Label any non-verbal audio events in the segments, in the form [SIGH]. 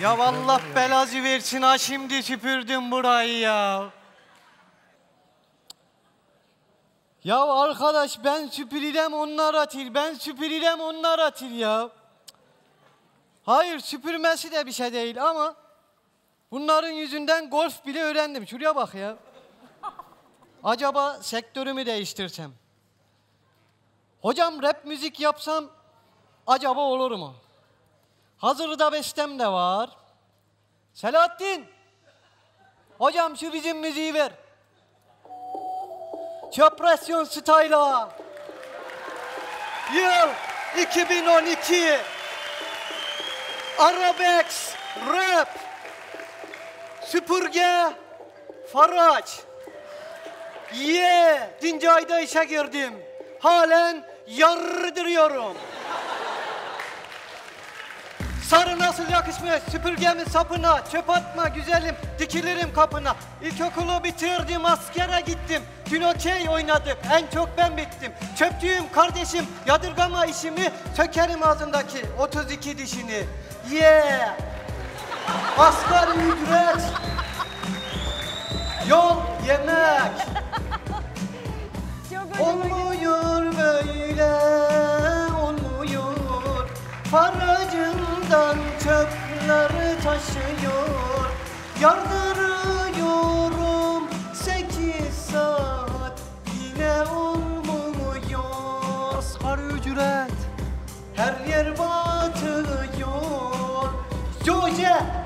Ya Allah belazı versin ha şimdi süpürdüm burayı ya. Ya arkadaş ben süpürürem onlar atır, ben süpürürem onlar atır ya. Hayır süpürmesi de bir şey değil ama bunların yüzünden golf bile öğrendim. Şuraya bak ya. Acaba sektörümü değiştirsem? Hocam rap müzik yapsam acaba olur mu? Hazırda bestem de var. Selahattin. Hocam şu bizim müziği ver. Çöpresyon style'a. Yıl 2012. Arabex, rap, süpürge, faraç. Ye, dinci ayda işe girdim. Halen yardırıyorum. Sarı nasıl yakışmış süpürgemin sapına? Çöp atma güzelim dikilirim kapına. İlkokulu bitirdim askere gittim. Dün okey oynadık en çok ben bittim. Çöptüğüm kardeşim yadırgama işimi. Sökerim ağzındaki 32 dişini. Yeah! Asgari ücret. Yol yemek. Olmuyor böyle olmuyor Faracımdan çöpleri taşıyor. Yardırıyorum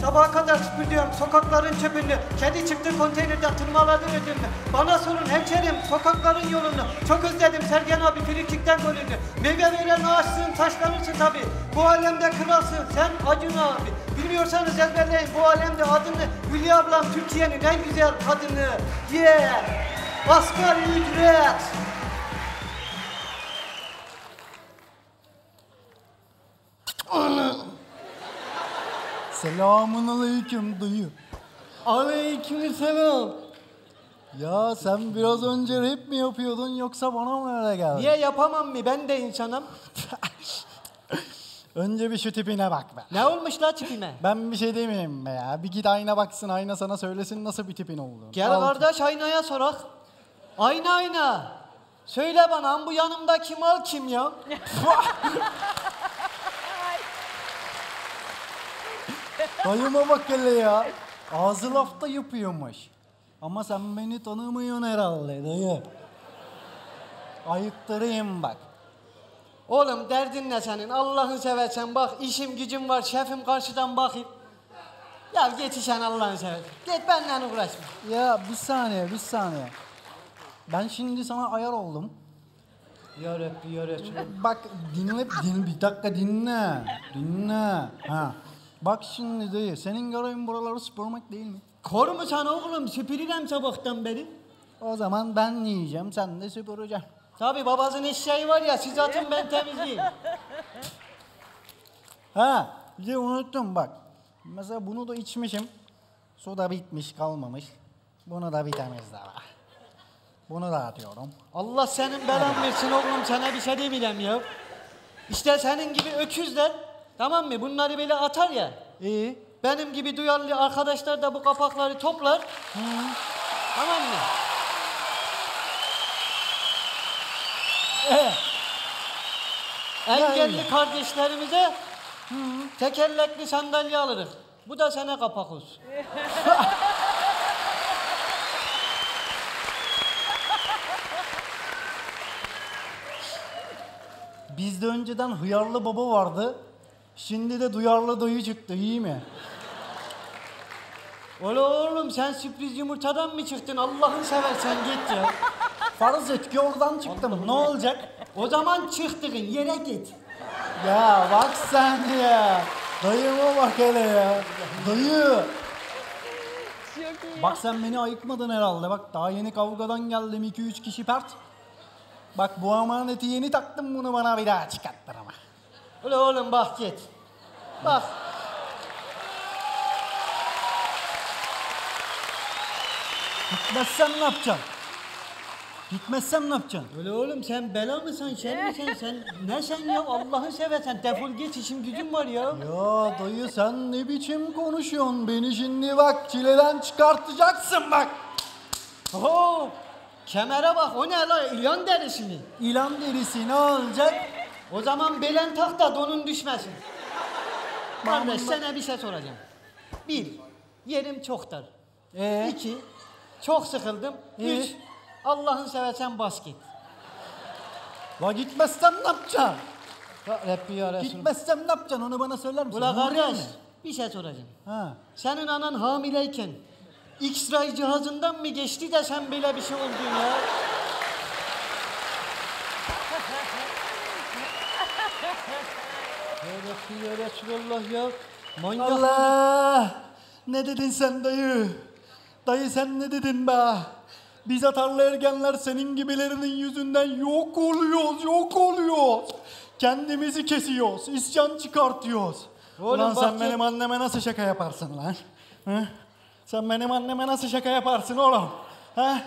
Sabaha kadar süpürdüm sokakların çöpünü. Kedi çıktı konteynerden tırmaladı ödümü Bana sorun hemşerim sokakların yolunu. Çok özledim Sergen abi frikikten golünü. Meyve veren ağaçsın taşlanırsın tabi Bu alemde kralsın sen Acun abi. Bilmiyorsanız ezberleyin bu alemde adını Hülya ablam Türkiye'nin en güzel kadını. Yeah. Asgari ücret Selamun aleyküm dayı. Aleykümselam Ya sen biraz önce rap mi yapıyordun yoksa bana mı öyle geldi? Niye yapamam mı ben de insanım [LAUGHS] Önce bir şu tipine bak be. Ne olmuş la tipime Ben bir şey demeyeyim be ya. Bir git ayna baksın ayna sana söylesin nasıl bir tipin olduğunu. Gel Al. kardeş aynaya sorak. Ayna ayna. Söyle bana bu yanımdaki mal kim ya? [LAUGHS] Dayıma bak hele ya. Ağzı lafta yapıyormuş. Ama sen beni tanımıyorsun herhalde dayı. Ayıktırayım bak. Oğlum derdin ne senin? Allah'ını seversen bak işim gücüm var şefim karşıdan bakayım. Ya geç işen Allah'ını seversen. Git benimle uğraşma. Ya bir saniye bir saniye. Ben şimdi sana ayar oldum. Ya Rabbi ya. Bak dinle, din, bir dakika dinle. Dinle. Ha. Bak şimdi dayı, senin görevin buraları süpürmek değil mi? Koru mu sen oğlum? Süpürürüm sabahtan beri. O zaman ben yiyeceğim, sen de süpüreceksin. Tabi babasının eşeği var ya siz atın ben temizleyeyim. Ha, bir de unuttum bak. Mesela bunu da içmişim. Su da bitmiş, kalmamış. Bunu da bir temizle bak. Bunu da atıyorum. Allah senin belan versin oğlum sana bir şey demeyeyim ya. İşte senin gibi öküzler tamam mı bunları böyle atar ya. İyi. Benim gibi duyarlı arkadaşlar da bu kapakları toplar. Tamam mı? Ee, Engelli Yani. kardeşlerimize tekerlekli sandalye alırız. Bu da sana kapak olsun. [LAUGHS] bizde önceden hıyarlı baba vardı. Şimdi de duyarlı dayı çıktı, iyi mi? Ola oğlum sen sürpriz yumurtadan mı çıktın? Allah'ını seversen git ya. Farz et ki oradan çıktım. Ne olacak? O zaman çıktığın yere git. Ya bak sen ya. Dayıma bak hele ya. Dayı. Bak sen beni ayıkmadın herhalde. Bak daha yeni kavgadan geldim 2-3 kişi pert. Bak bu amaneti yeni taktım bunu bana bir daha çıkarttır ama. Ola oğlum bak git. Bak. Gitmezsen ne yapacaksın? Gitmezsem ne yapacaksın? Öyle oğlum sen bela mısın sen misin sen ne sen ya Allah'ı seversen defol git işim gücüm var ya. Ya dayı sen ne biçim konuşuyorsun? Beni şimdi bak çileden çıkartacaksın bak. Oho kemere bak o ne la İlyan derisi mi? İlan derisi ne olacak? O zaman belen tak da donun düşmesin. Kardeş sana bir şey soracağım. Bir, yerim çok dar. Ee? İki, çok sıkıldım. Ee? Üç, Allah'ın seversen bas git. La gitmezsem ne yapacaksın? Ya Rabbi ya Resul. Gitmezsem ne yapacaksın onu bana söyler misin? Ula kardeş bir şey soracağım. Ha. Senin anan hamileyken X-ray cihazından mı geçti de sen böyle bir şey oldun ya? Rabbi ya Resulallah ya. Manyak. Allah! Ne dedin sen dayı? Dayı sen ne dedin be? Biz atarlı ergenler senin gibilerinin yüzünden yok oluyoruz, yok oluyoruz. Kendimizi kesiyoruz, isyan çıkartıyoruz. Oğlum Ulan sen ya- benim anneme nasıl şaka yaparsın lan? Hı? Sen benim anneme nasıl şaka yaparsın oğlum? Ha?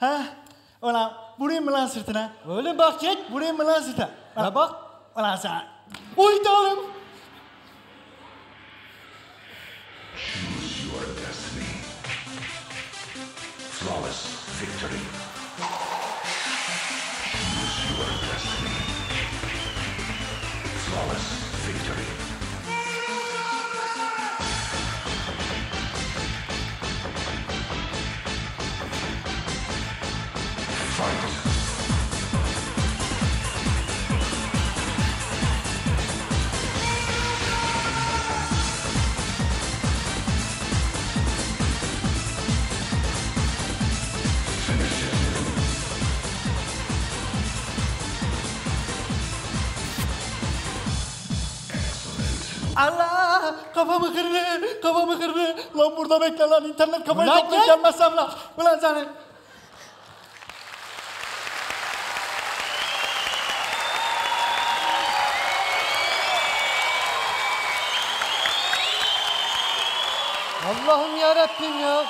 Ha? Ulan vurayım mı lan sırtına? Oğlum bak git. Vurayım mı lan sırtına? Ya bak. Ulan sen. Uydu oğlum. Choose your destiny. Flawless victory. Choose your destiny. Flawless victory. Kafamı kırdı, kafamı kırdı. Lan burada bekle lan, internet kafayı Ulan toplayıp gel. gelmezsem lan. Ulan senin. Allah'ım ya Rabbim ya.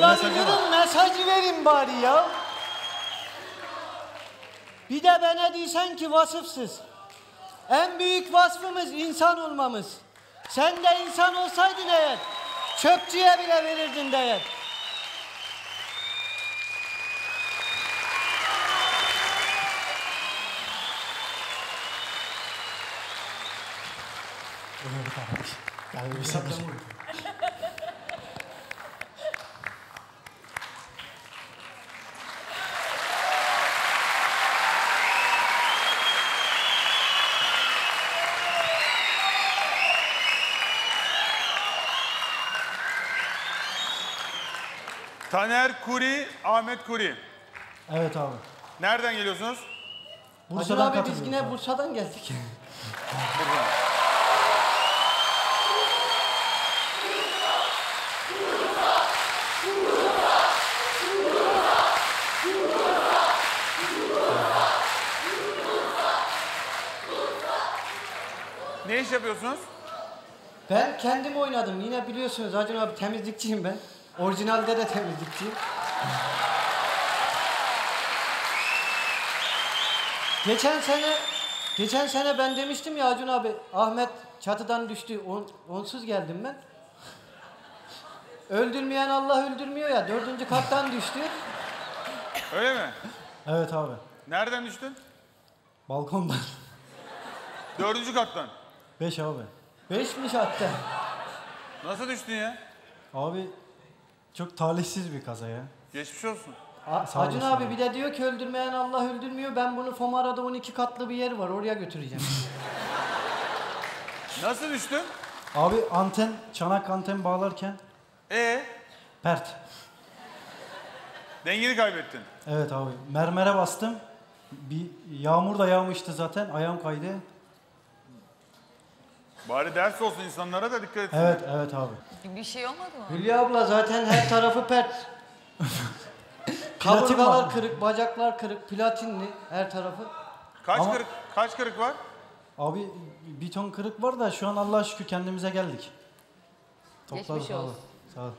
Durun mesajı verin bari ya. Bir de bana diysen ki vasıfsız. En büyük vasfımız insan olmamız. Sen de insan olsaydın eğer, çöpçüye bile verirdin değer. Gel bir Taner Kuri, Ahmet Kuri. Evet abi. Nereden geliyorsunuz? Bursa'dan Hacı abi biz yine abi. Bursa'dan geldik. [LAUGHS] Ne iş yapıyorsunuz? Ben kendim oynadım. Yine biliyorsunuz Acun abi temizlikçiyim ben. Orijinalde de temizlikçiyim. Geçen sene geçen sene ben demiştim ya Acun abi Ahmet çatıdan düştü. On, onsuz geldim ben. Öldürmeyen Allah öldürmüyor ya. Dördüncü kattan düştü. Öyle mi? Evet abi. Nereden düştün? Balkondan. Dördüncü kattan. Beş abi. Beşmiş hatta. Nasıl düştün ya? Abi çok talihsiz bir kaza ya. Geçmiş olsun. A- Sağ Acun olasın abi abi. bir de diyor ki öldürmeyen Allah öldürmüyor. Ben bunu Fomara'da 12 katlı bir yer var. Oraya götüreceğim. [LAUGHS] Nasıl düştün? Abi anten, çanak anten bağlarken Ee, pert. dengeni kaybettin. Evet abi. Mermere bastım. Bir yağmur da yağmıştı zaten. Ayağım kaydı. Bari ders olsun insanlara da dikkat etsin. Evet, evet abi. Bir şey olmadı mı? Hülya abla zaten her tarafı pert. Platin Kaburgalar kırık, bacaklar kırık, platinli her tarafı. Kaç Ama- kırık kaç kırık var? Abi bir ton kırık var da şu an Allah'a şükür kendimize geldik. Geçmiş abi. olsun. Sağ ol.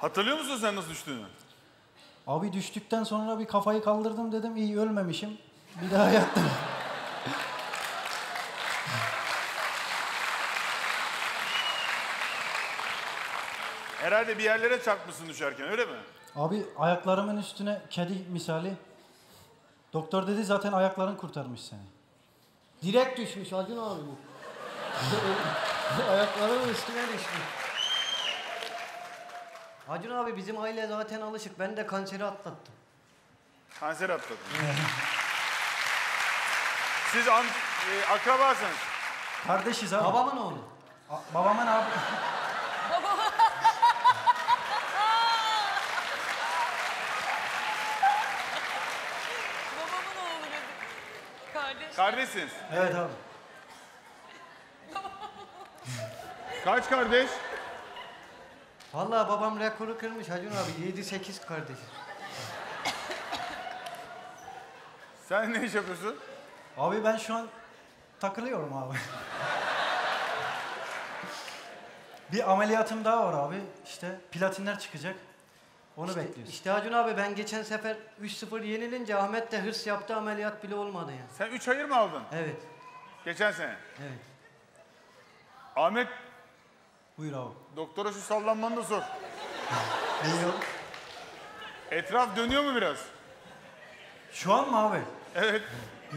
Hatırlıyor musun sen nasıl düştüğünü? Abi düştükten sonra bir kafayı kaldırdım dedim iyi ölmemişim. Bir daha yattım. [LAUGHS] Herhalde bir yerlere çarpmışsın düşerken öyle mi? Abi ayaklarımın üstüne kedi misali. Doktor dedi zaten ayakların kurtarmış seni. Direkt düşmüş Acun abi bu. [LAUGHS] Ayaklarının üstüne düşmüş. Acun abi bizim aile zaten alışık. Ben de kanseri atlattım. Kanser atladın. Siz am e, akrabasınız. Kardeşiz abi. Babamın oğlu. A- babamın abi. Babamın oğlu dedi. Kardeş. Kardeşsiniz. Evet abi. Kaç kardeş? Vallahi babam rekoru kırmış Acun abi. 7-8 kardeş. Sen ne iş yapıyorsun? Abi ben şu an takılıyorum abi. bir ameliyatım daha var abi. İşte platinler çıkacak. Onu bekliyoruz. İşte Acun abi ben geçen sefer 3-0 yenilince Ahmet de hırs yaptı ameliyat bile olmadı yani. Sen 3 hayır mı aldın? Evet. Geçen sene. Evet. Ahmet Buyur abi. doktora şu sallanmanı da sor. [LAUGHS] Neyi abi? Etraf dönüyor mu biraz? Şu an mı abi? Evet.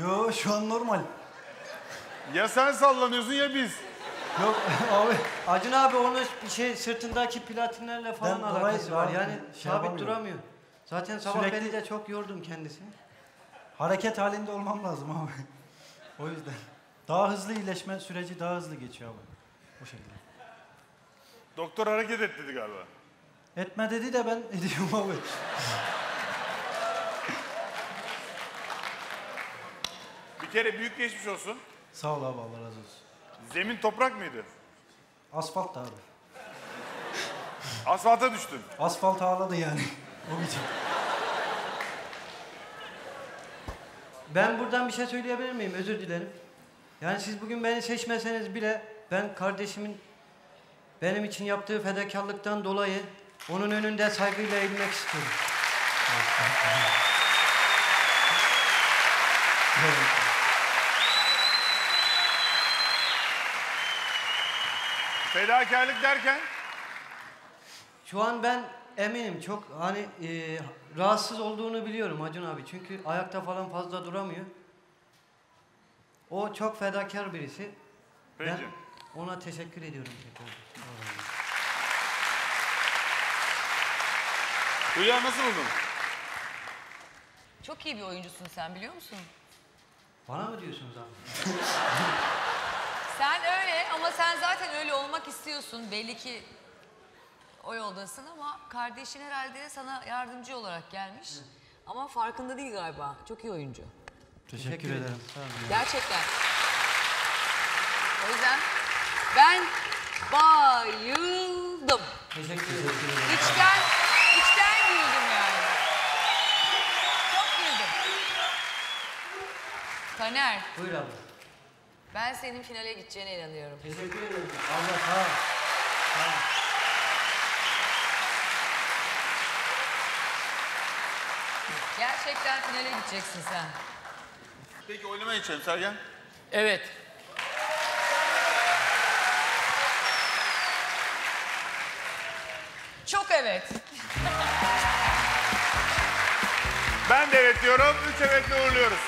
Yo şu an normal. Ya sen sallanıyorsun ya biz. Yok [LAUGHS] abi. Acun abi onun bir şey sırtındaki platinlerle falan Ben alakası var. abi Yani şey sabit yapamıyorum. duramıyor. Zaten sabah Sürekli- beni de çok yordum kendisini. Hareket halinde olmam lazım abi. o yüzden. Daha hızlı iyileşme süreci daha hızlı geçiyor abi. O şekilde. Doktor hareket et dedi galiba. Etme dedi de ben [LAUGHS] ediyorum abi. Bir kere büyük geçmiş olsun. Sağ ol abi Allah razı olsun. Zemin toprak mıydı? Asfalt abi. Asfalta düştün. Asfalt ağladı yani. o biçim. Ben buradan bir şey söyleyebilir miyim? Özür dilerim. Yani siz bugün beni seçmeseniz bile ben kardeşimin benim için yaptığı fedakarlıktan dolayı onun önünde saygıyla eğilmek istiyorum. Fedakarlık derken Şu an ben eminim çok hani e, rahatsız olduğunu biliyorum Acun abi. Çünkü ayakta falan fazla duramıyor. O çok fedakar birisi. Peki. Ben ona teşekkür ediyorum tekrar. Hülya nasıl buldun? Çok iyi bir oyuncusun sen biliyor musun? Bana mı diyorsunuz abi? [LAUGHS] Sen öyle ama sen zaten öyle olmak istiyorsun. Belli ki o yoldasın ama kardeşin herhalde sana yardımcı olarak gelmiş. Ama farkında değil galiba. Çok iyi oyuncu. Teşekkür, ederim. Sağ olun. Gerçekten. O yüzden ben bayıldım. Teşekkür ederim. İçten, içten güldüm yani. Çok güldüm. Taner, Buyur abi. Ben senin finale gideceğine inanıyorum. Teşekkür ederim. Allah sağ ol. Sağ ol. Gerçekten finale gideceksin sen. Peki oynamaya geçelim Sergen. Evet. Çok evet. Ben de evet diyorum. Üç evetle uğurluyoruz.